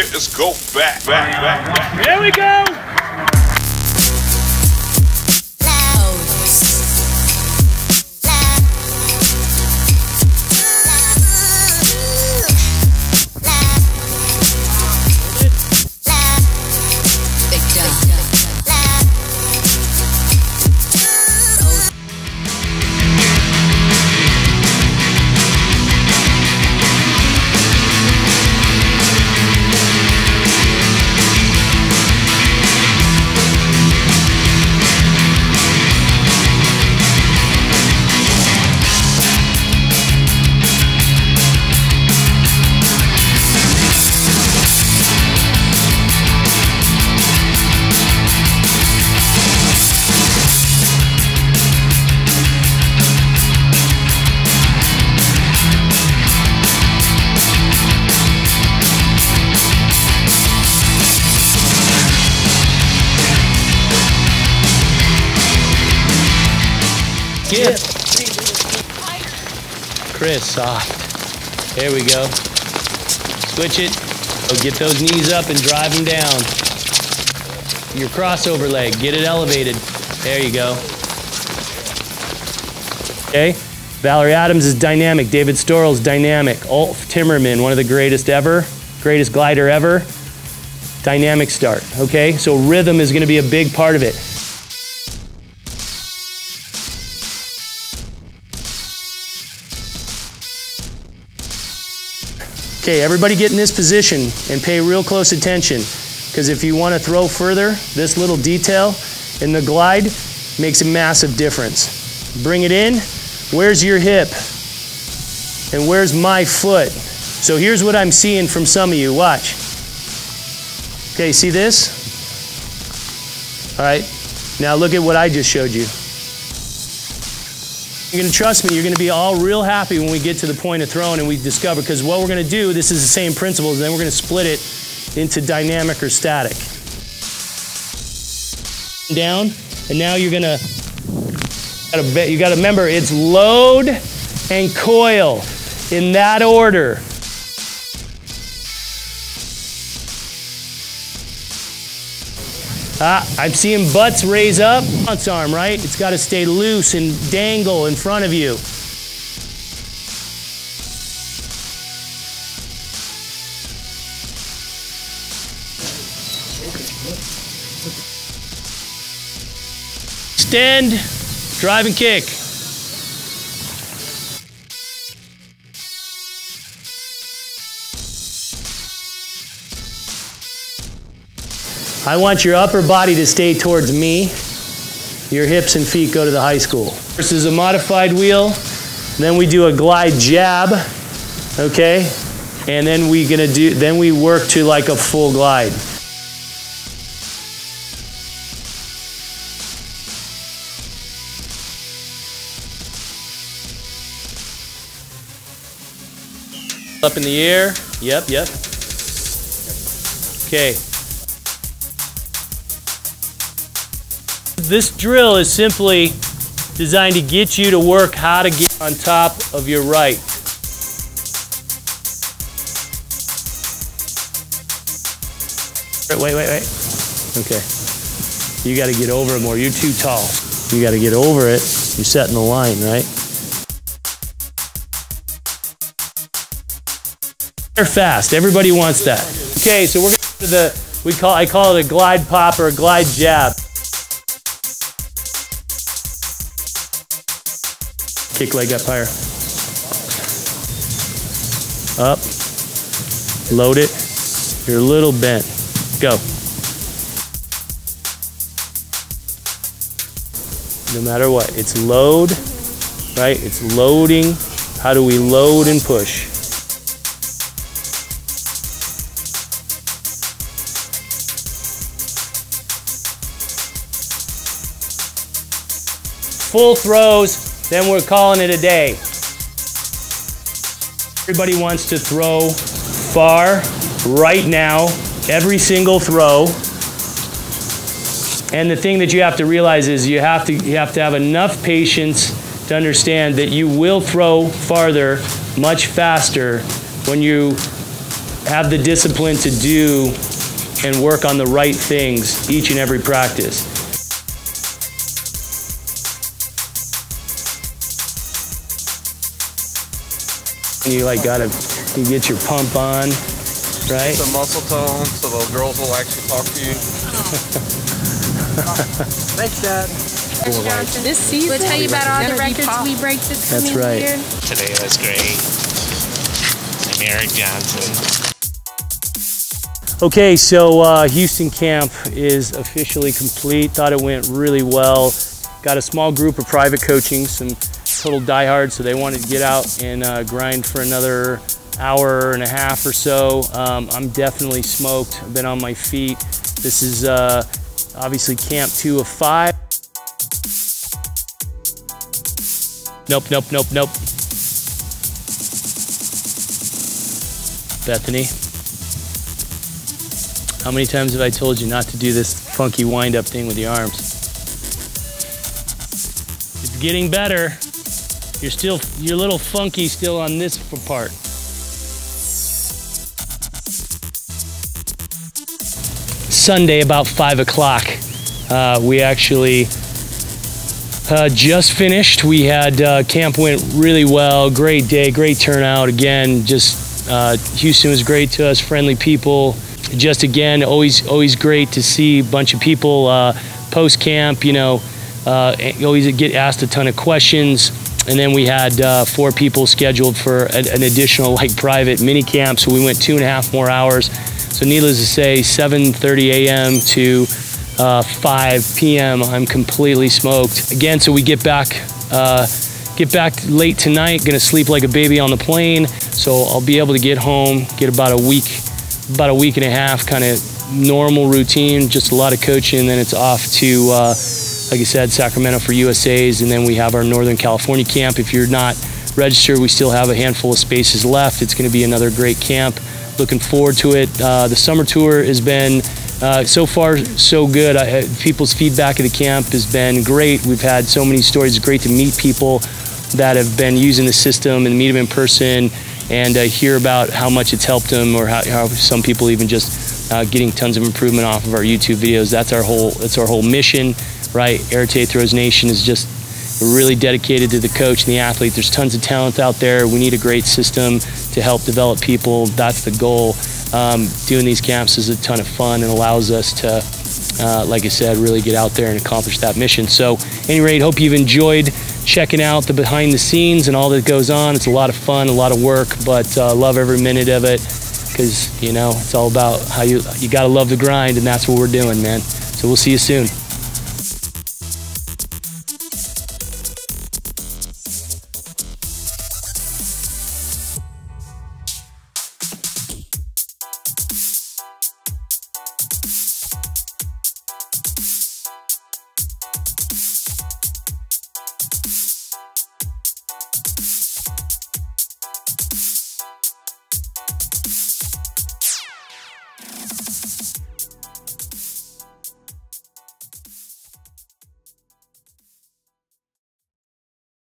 Here, let's go back, back, back, back. There we go. Chris, soft. There we go. Switch it. Get those knees up and drive them down. Your crossover leg, get it elevated. There you go. Okay. Valerie Adams is dynamic. David Storl's dynamic. Ulf Timmermann, one of the greatest ever, greatest glider ever. Dynamic start. Okay. So rhythm is going to be a big part of it. Okay, everybody get in this position and pay real close attention. Because if you want to throw further, this little detail in the glide makes a massive difference. Bring it in. Where's your hip? And where's my foot? So here's what I'm seeing from some of you. Watch. Okay, see this? All right. Now look at what I just showed you. You're to trust me, you're to be all real happy when we get to the point of throwing and we discover, because what we're to do, this is the same principles, and then we're to split it into dynamic or static. Down, and now you're to, you got to remember, it's load and coil in that order. Ah, I'm seeing butts raise up. Bounce arm, right? It's got to stay loose and dangle in front of you. Extend, drive and kick. I want your upper body to stay towards me. Your hips and feet go to the high school. This is a modified wheel. Then we do a glide jab, okay? And then we gonna do then we work to like a full glide. Up in the air. Yep, yep. Okay. This drill is simply designed to get you to work how to get on top of your right. Wait, wait, wait. Okay. You got to get over it more. You're too tall. You got to get over it. You're setting the line, right? They're fast. Everybody wants that. Okay, so we're going to the we call I call it a glide pop or a glide jab. Kick leg up higher. Up. Load it. You're a little bent. Go. No matter what. It's load, right? It's loading. How do we load and push? Full throws, then we're calling it a day. Everybody wants to throw far right now, every single throw. And the thing that you have to realize is you have to you have to have enough patience to understand that you will throw farther much faster when you have the discipline to do and work on the right things each and every practice. You like gotta, you get your pump on, right? Some muscle tone so the girls will actually talk to you. Thanks, Dad. This season, we'll tell you about all the records we break this That's coming right. year. Today was great. I'm Erik Johnson. Okay, so uh, Houston camp is officially complete. Thought it went really well. Got a small group of private coaching, some total diehards, so they wanted to get out and uh, grind for another hour and a half or so. Um, I'm definitely smoked. I've been on my feet. This is uh, obviously camp two of five. Nope, nope, nope, nope. Bethany. How many times have I told you not to do this funky wind up thing with your arms? It's getting better. You're still, you're a little funky still on this part. Sunday, about five o'clock, uh, we actually uh, just finished. We had uh, camp went really well. Great day, great turnout. Again, just uh, Houston was great to us, friendly people. Just again, always always great to see a bunch of people uh, post camp. You know, uh, always get asked a ton of questions. And then we had uh, four people scheduled for an, an additional like private mini camp. So we went two and a half more hours. So needless to say, 7:30 a.m. to uh, 5 p.m. I'm completely smoked. Again, so we get back, uh, get back late tonight. Gonna sleep like a baby on the plane. So I'll be able to get home, get about a week, about a week and a half, kind of normal routine, just a lot of coaching. And then it's off to, uh, like I said, Sacramento for USA's, and then we have our Northern California camp. If you're not registered, we still have a handful of spaces left. It's gonna be another great camp. Looking forward to it. Uh, the summer tour has been uh, so far so good. I, people's feedback at the camp has been great. We've had so many stories. It's great to meet people that have been using the system and meet them in person and uh, hear about how much it's helped them or how, how some people even just uh, getting tons of improvement off of our YouTube videos. That's our whole that's our whole mission, right? Arete Throws Nation is just really dedicated to the coach and the athlete. There's tons of talent out there. We need a great system to help develop people. That's the goal. Um, doing these camps is a ton of fun and allows us to, uh, like I said, really get out there and accomplish that mission. So, any rate, hope you've enjoyed checking out the behind the scenes and all that goes on. It's a lot of fun, a lot of work, but uh, love every minute of it because you know it's all about how you you got to love the grind, and that's what we're doing, man. So we'll see you soon.